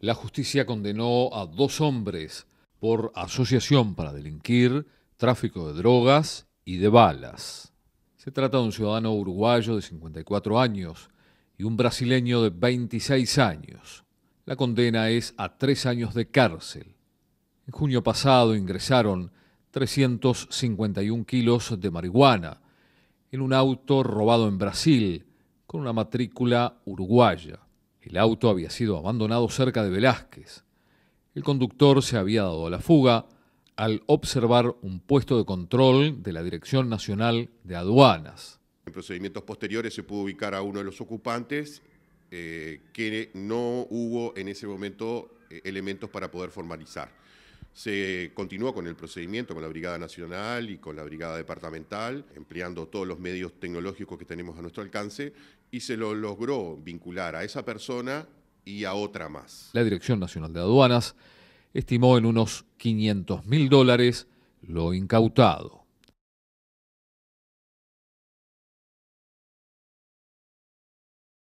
La justicia condenó a dos hombres por asociación para delinquir, tráfico de drogas y de balas. Se trata de un ciudadano uruguayo de 54 años y un brasileño de 26 años. La condena es a tres años de cárcel. En junio pasado ingresaron 351 kilos de marihuana en un auto robado en Brasil con una matrícula uruguaya. El auto había sido abandonado cerca de Velázquez. El conductor se había dado a la fuga al observar un puesto de control de la Dirección Nacional de Aduanas. En procedimientos posteriores se pudo ubicar a uno de los ocupantes eh, que no hubo en ese momento eh, elementos para poder formalizar. Se continuó con el procedimiento con la Brigada Nacional y con la Brigada Departamental, empleando todos los medios tecnológicos que tenemos a nuestro alcance, y se lo logró vincular a esa persona y a otra más. La Dirección Nacional de Aduanas estimó en unos 500 mil dólares lo incautado.